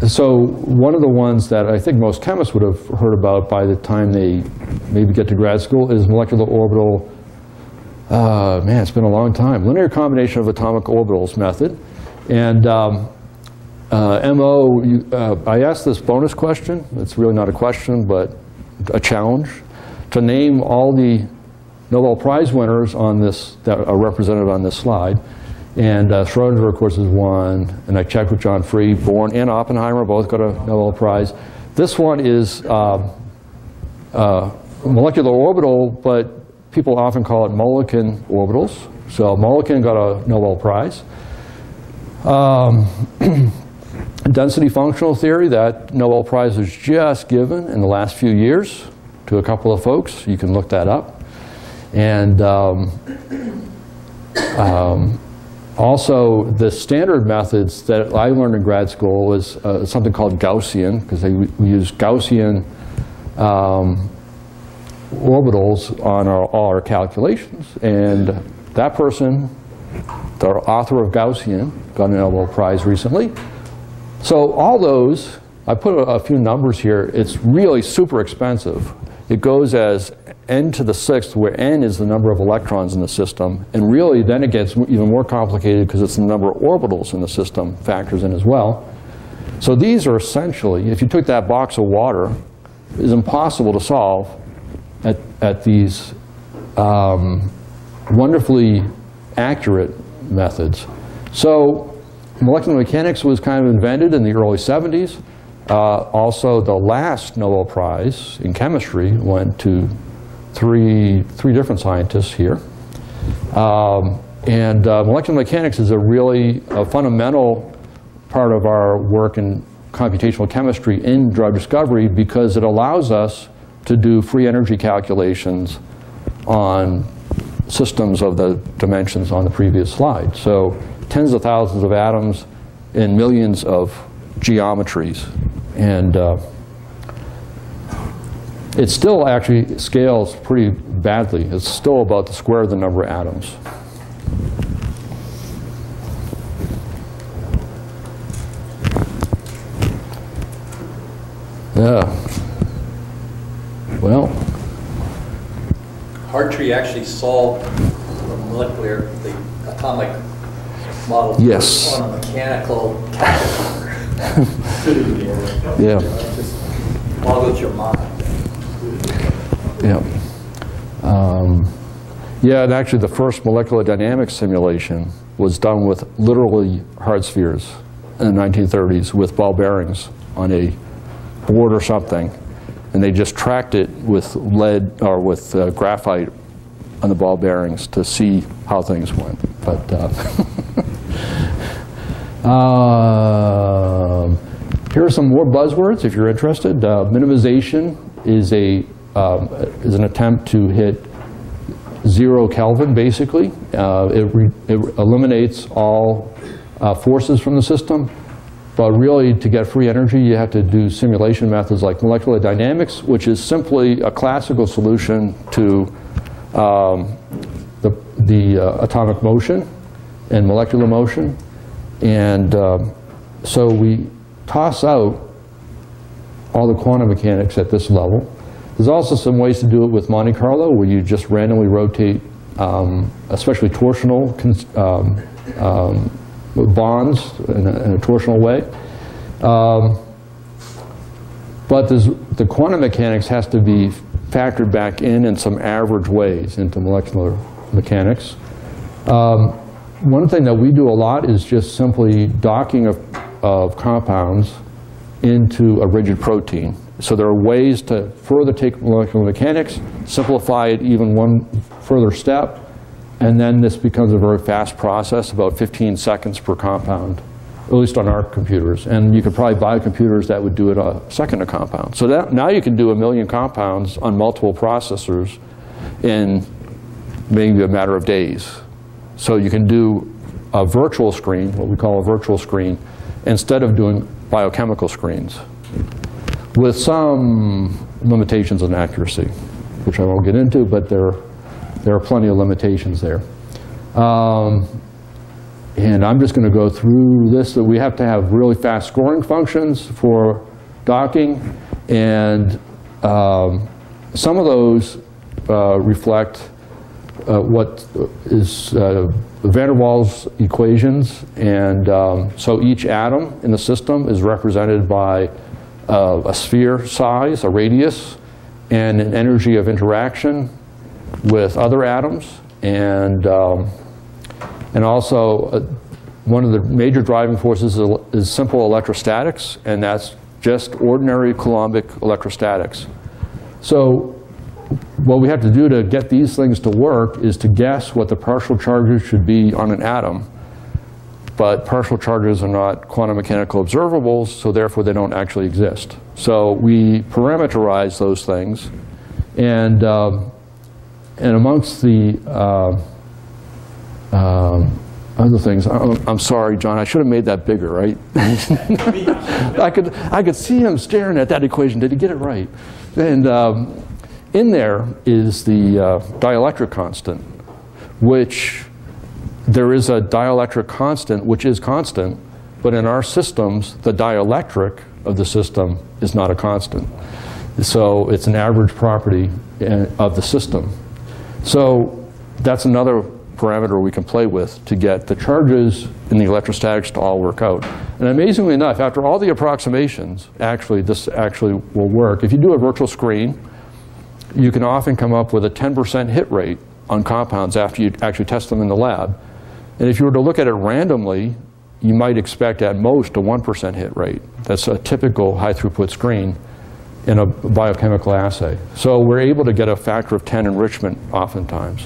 so one of the ones that I think most chemists would have heard about by the time they maybe get to grad school is molecular orbital, uh, man, it's been a long time, linear combination of atomic orbitals method. And um, uh, MO, you, uh, I asked this bonus question. It's really not a question, but a challenge to name all the Nobel Prize winners on this that are represented on this slide. And uh, Schrodinger, of course, is one. And I checked with John Free, Born and Oppenheimer both got a Nobel Prize. This one is um, uh, molecular orbital, but people often call it Mulliken orbitals. So Mulliken got a Nobel Prize. Um, density functional theory, that Nobel Prize was just given in the last few years to a couple of folks. You can look that up. And um, um, also, the standard methods that I learned in grad school was uh, something called Gaussian, because we use Gaussian um, orbitals on our, all our calculations. And that person, the author of Gaussian, got a Nobel Prize recently. So all those, I put a, a few numbers here, it's really super expensive. It goes as n to the sixth, where n is the number of electrons in the system. And really, then it gets even more complicated because it's the number of orbitals in the system factors in as well. So these are essentially, if you took that box of water, is impossible to solve at, at these um, wonderfully accurate methods. So molecular mechanics was kind of invented in the early 70s. Uh, also, the last Nobel Prize in chemistry went to three, three different scientists here. Um, and uh, molecular mechanics is a really a fundamental part of our work in computational chemistry in drug discovery because it allows us to do free energy calculations on systems of the dimensions on the previous slide. So tens of thousands of atoms in millions of geometries. And uh, it still actually scales pretty badly. It's still about the square of the number of atoms. Yeah. Well, Hartree actually solved the molecular, the atomic model Yes. on a mechanical calculator. yeah, Just boggles your mind. Yeah. Um, yeah, and actually the first molecular dynamics simulation was done with literally hard spheres in the 1930s with ball bearings on a board or something. And they just tracked it with lead or with uh, graphite on the ball bearings to see how things went. But uh, um, here are some more buzzwords if you're interested. Uh, minimization is a um, is an attempt to hit zero Kelvin, basically. Uh, it, it eliminates all uh, forces from the system. But really, to get free energy, you have to do simulation methods like molecular dynamics, which is simply a classical solution to um, the, the uh, atomic motion and molecular motion. And um, so we toss out all the quantum mechanics at this level. There's also some ways to do it with Monte Carlo, where you just randomly rotate, um, especially torsional um, um, bonds in a, in a torsional way. Um, but the quantum mechanics has to be factored back in in some average ways into molecular mechanics. Um, one thing that we do a lot is just simply docking of, of compounds into a rigid protein. So there are ways to further take molecular mechanics, simplify it even one further step, and then this becomes a very fast process, about 15 seconds per compound, at least on our computers. And you could probably buy computers that would do it a second a compound. So that, now you can do a million compounds on multiple processors in maybe a matter of days. So you can do a virtual screen, what we call a virtual screen, instead of doing biochemical screens, with some limitations on accuracy, which I won't get into, but there, there are plenty of limitations there. Um, and I'm just going to go through this. That we have to have really fast scoring functions for docking, and um, some of those uh, reflect uh, what is uh, van der Waals equations. And um, so each atom in the system is represented by uh, a sphere size, a radius, and an energy of interaction with other atoms. And, um, and also, uh, one of the major driving forces is, is simple electrostatics, and that's just ordinary Coulombic electrostatics. So what we have to do to get these things to work is to guess what the partial charges should be on an atom but partial charges are not quantum mechanical observables, so therefore they don't actually exist. So we parameterize those things, and um, and amongst the uh, um, other things, I'm, I'm sorry, John, I should have made that bigger, right? I could I could see him staring at that equation. Did he get it right? And um, in there is the uh, dielectric constant, which there is a dielectric constant which is constant, but in our systems, the dielectric of the system is not a constant. So it's an average property uh, of the system. So that's another parameter we can play with to get the charges in the electrostatics to all work out. And amazingly enough, after all the approximations, actually this actually will work. If you do a virtual screen, you can often come up with a 10% hit rate on compounds after you actually test them in the lab. And if you were to look at it randomly, you might expect at most a 1% hit rate. That's a typical high throughput screen in a biochemical assay. So we're able to get a factor of 10 enrichment oftentimes.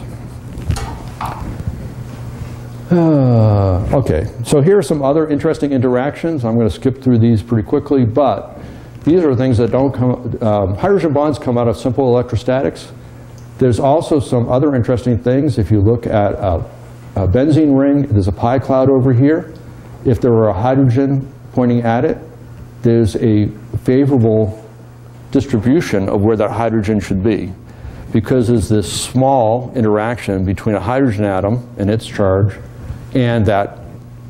Uh, okay, so here are some other interesting interactions. I'm going to skip through these pretty quickly, but these are things that don't come, um, hydrogen bonds come out of simple electrostatics. There's also some other interesting things. If you look at a, a benzene ring, there's a pi cloud over here. If there were a hydrogen pointing at it, there's a favorable distribution of where that hydrogen should be because there's this small interaction between a hydrogen atom and its charge and that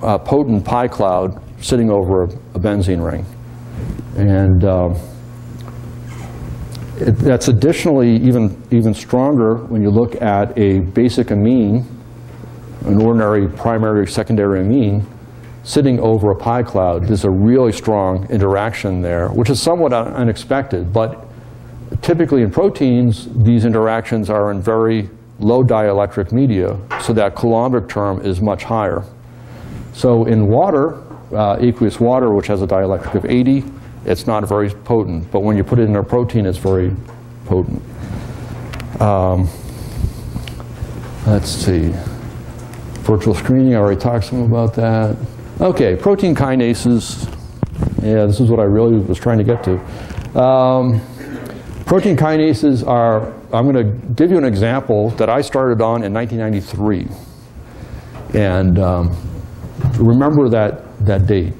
uh, potent pi cloud sitting over a, a benzene ring. And uh, it, that's additionally even, even stronger when you look at a basic amine, an ordinary primary or secondary amine, sitting over a pi cloud. There's a really strong interaction there, which is somewhat un unexpected, but typically in proteins, these interactions are in very low dielectric media, so that coulombic term is much higher. So in water, uh, aqueous water, which has a dielectric of 80, it's not very potent. But when you put it in a protein, it's very potent. Um, let's see. Virtual screening, I already talked some about that. Okay, protein kinases. Yeah, this is what I really was trying to get to. Um, protein kinases are, I'm going to give you an example that I started on in 1993. And um, remember that, that date,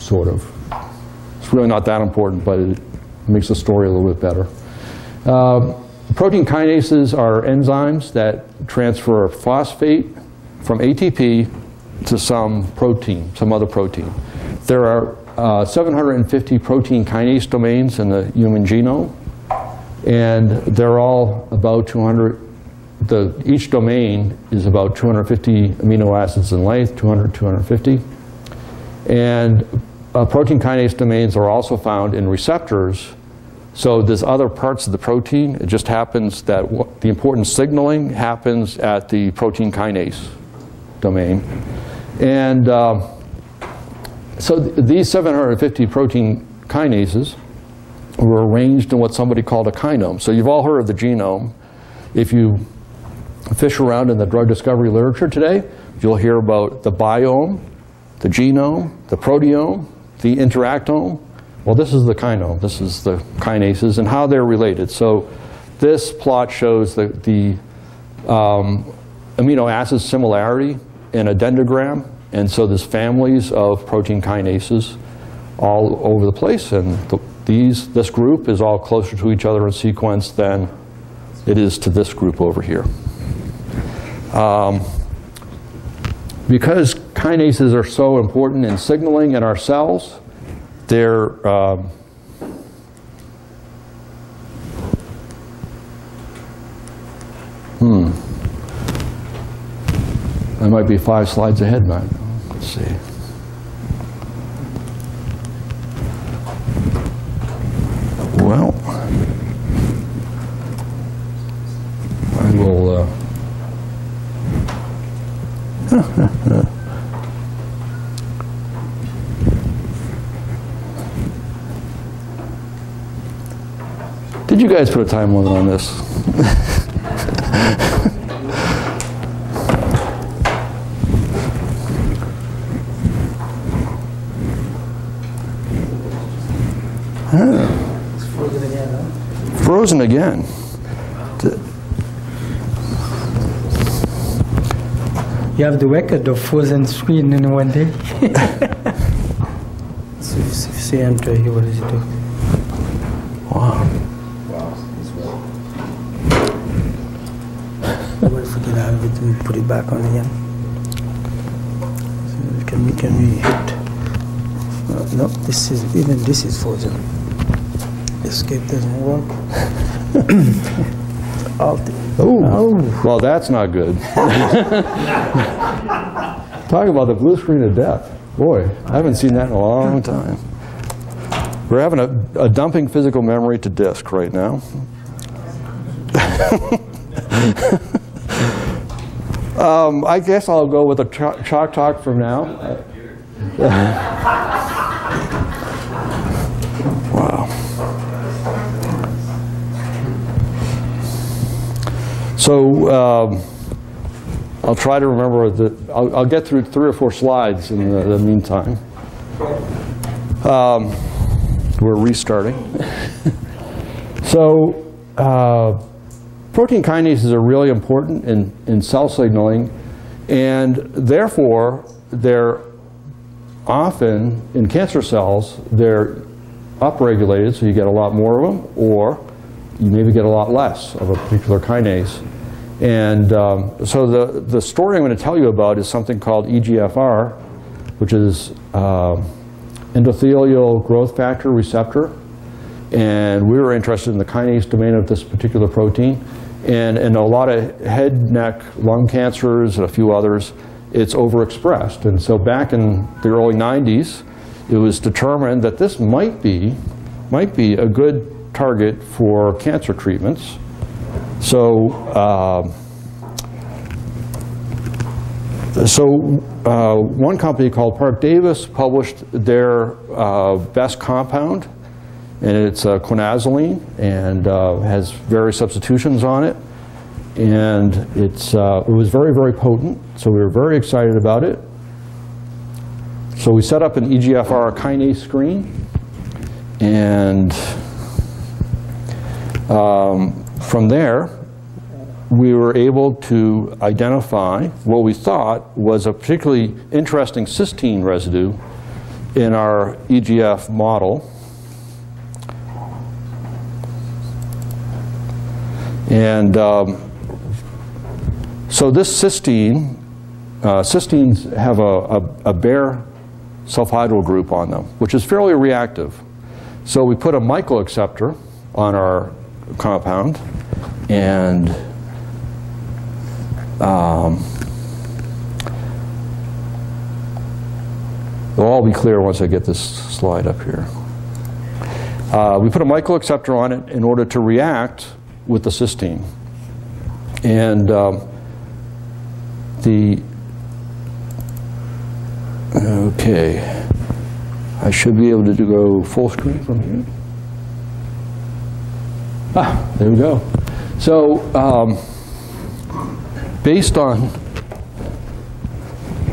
sort of. It's really not that important, but it makes the story a little bit better. Uh, protein kinases are enzymes that transfer phosphate from ATP to some protein, some other protein. There are uh, 750 protein kinase domains in the human genome, and they're all about 200, the, each domain is about 250 amino acids in length, 200, 250. And uh, protein kinase domains are also found in receptors. So there's other parts of the protein. It just happens that the important signaling happens at the protein kinase domain. And uh, so th these 750 protein kinases were arranged in what somebody called a kinome. So you've all heard of the genome. If you fish around in the drug discovery literature today, you'll hear about the biome, the genome, the proteome, the interactome. Well, this is the kinome. This is the kinases and how they're related. So this plot shows the, the um, amino acid similarity in a dendrogram. And so there's families of protein kinases all over the place. And the, these, this group is all closer to each other in sequence than it is to this group over here. Um, because kinases are so important in signaling in our cells, they're um, I might be five slides ahead now. Let's see. Well, I will. Uh, Did you guys put a time limit on this? Frozen again. You have the record of frozen screen in one day. so if if you say enter here, what does it do? Wow. Wow, What if we get out of it and put it back on again? So can we can we hit? No, no, this is even this is frozen. Escape doesn't work. Alt. Oh. Oh. Well, that's not good. Talk about the blue screen of death. Boy, I haven't seen that in a long time. We're having a, a dumping physical memory to disk right now. um, I guess I'll go with a cho- chalk talk from now. So um, I'll try to remember the. I'll, I'll get through three or four slides in the, the meantime. Um, we're restarting. so uh, protein kinases are really important in, in cell signaling, and therefore they're often in cancer cells they're upregulated, so you get a lot more of them, or you maybe get a lot less of a particular kinase. And um, so the, the story I'm going to tell you about is something called EGFR, which is uh, endothelial growth factor receptor. And we were interested in the kinase domain of this particular protein. And in a lot of head, neck, lung cancers, and a few others, it's overexpressed. And so back in the early 90s, it was determined that this might be, might be a good target for cancer treatments. So, uh, so uh, one company called Park Davis published their uh, best compound, and it's uh, quinazoline, and uh, has various substitutions on it. And it's, uh, it was very, very potent, so we were very excited about it. So we set up an EGFR kinase screen, and um, from there, we were able to identify what we thought was a particularly interesting cysteine residue in our EGF model. And um, so this cysteine, uh, cysteines have a, a, a bare sulfhydryl group on them, which is fairly reactive. So we put a Michael acceptor on our compound, and um, it'll all be clear once I get this slide up here. Uh, we put a Michael acceptor on it in order to react with the cysteine. And um, the, okay, I should be able to go full screen from here. Ah, there we go. So, um, based on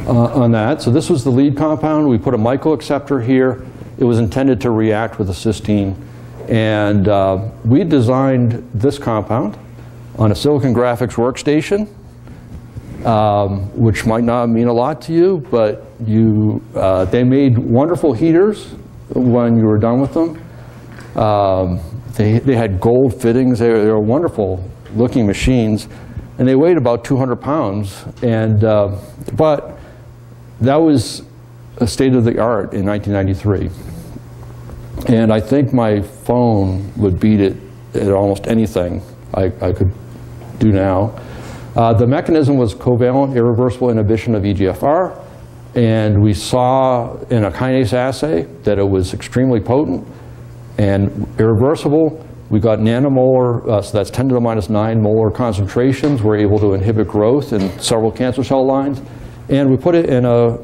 uh, on that, so this was the lead compound. We put a Michael acceptor here. It was intended to react with the cysteine, and uh, we designed this compound on a Silicon Graphics workstation, um, which might not mean a lot to you, but you uh, they made wonderful heaters when you were done with them. Um, they, they had gold fittings. They were, they were wonderful looking machines. And they weighed about 200 pounds. And, uh, but that was a state of the art in 1993. And I think my phone would beat it at almost anything I, I could do now. Uh, the mechanism was covalent irreversible inhibition of EGFR. And we saw in a kinase assay that it was extremely potent and irreversible. We got nanomolar, uh, so that's 10 to the minus 9 molar concentrations. We're able to inhibit growth in several cancer cell lines. And we put it in a,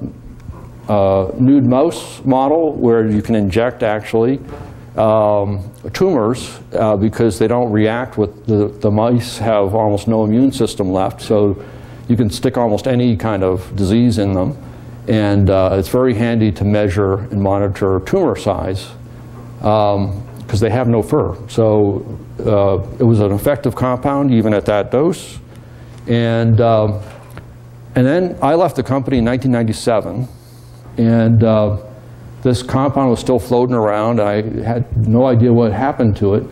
a nude mouse model where you can inject actually um, tumors uh, because they don't react with the, the mice have almost no immune system left. So you can stick almost any kind of disease in them. And uh, it's very handy to measure and monitor tumor size because they have no fur. So uh, it was an effective compound even at that dose. And, um, and then I left the company in 1997, and uh, this compound was still floating around. I had no idea what happened to it.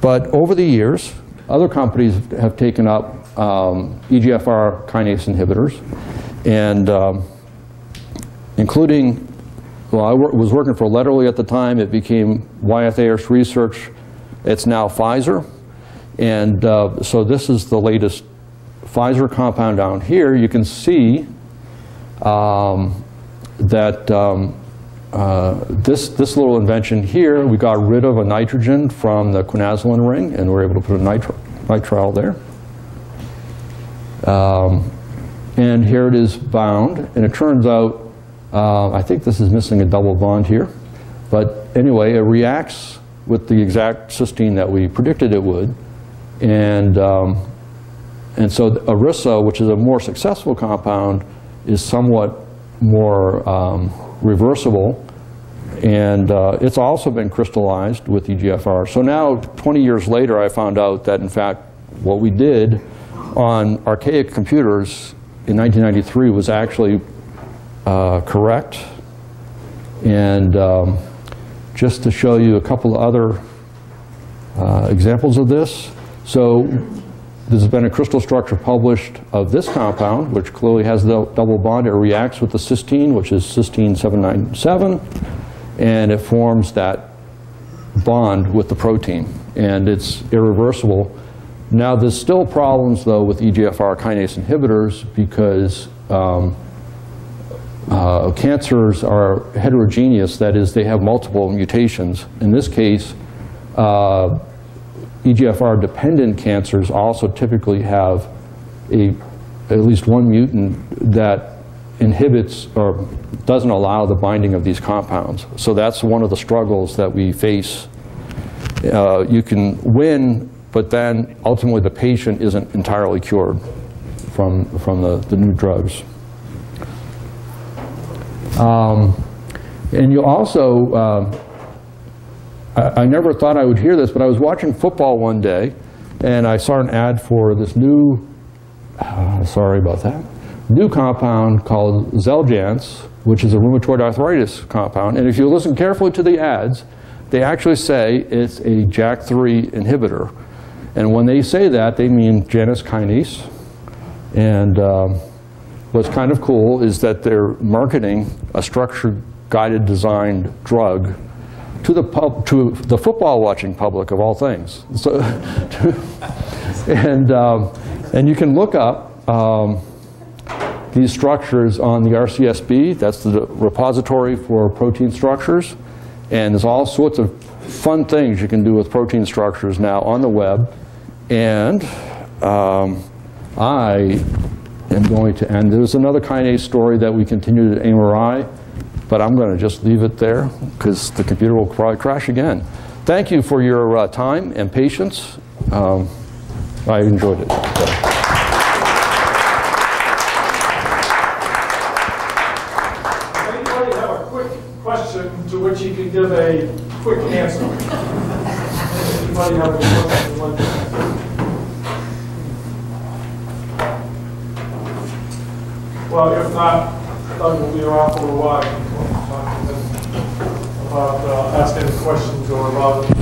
But over the years, other companies have taken up um, EGFR kinase inhibitors, and um, including, well, I was working for Lederle at the time. It became Wyeth Ayerst Research. It's now Pfizer. And uh, so this is the latest Pfizer compound down here. You can see um, that um, uh, this, this little invention here, we got rid of a nitrogen from the quinazoline ring, and we're able to put a nitro, nitrile there. Um, and here it is bound, and it turns out, uh, I think this is missing a double bond here, but anyway, it reacts with the exact cysteine that we predicted it would, and um, and so Iressa, which is a more successful compound, is somewhat more um, reversible, and uh, it's also been crystallized with EGFR. So now, 20 years later, I found out that in fact what we did on archaic computers in 1993 was actually uh, correct. And um, just to show you a couple of other uh, examples of this. So there's been a crystal structure published of this compound, which clearly has the double bond. It reacts with the cysteine, which is cysteine 797, and it forms that bond with the protein, and it's irreversible. Now, there's still problems, though, with EGFR kinase inhibitors because um, uh, cancers are heterogeneous, that is, they have multiple mutations. In this case, uh, EGFR-dependent cancers also typically have a, at least one mutant that inhibits or doesn't allow the binding of these compounds. So that's one of the struggles that we face. Uh, you can win, but then ultimately the patient isn't entirely cured from, from the, the new drugs. Um, and you also, uh, I, I never thought I would hear this, but I was watching football one day, and I saw an ad for this new, uh, sorry about that, new compound called Xeljanz, which is a rheumatoid arthritis compound. And if you listen carefully to the ads, they actually say it's a JAK3 inhibitor. And when they say that, they mean Janus kinase. And um, what's kind of cool is that they're marketing a structure-guided designed drug to the pub, to the football watching public of all things. So, and um, and you can look up um, these structures on the RCSB. That's the repository for protein structures, and there's all sorts of fun things you can do with protein structures now on the web. And um, I am going to end. There's another kinase story that we continue to AMRI. But I'm going to just leave it there because the computer will probably crash again. Thank you for your uh, time and patience. Um, I enjoyed it. Anybody have a quick question to which give a quick answer? Anybody have a question? you'd like to ask? Well, if not, Doug will be around for a while. About uh, asking questions or about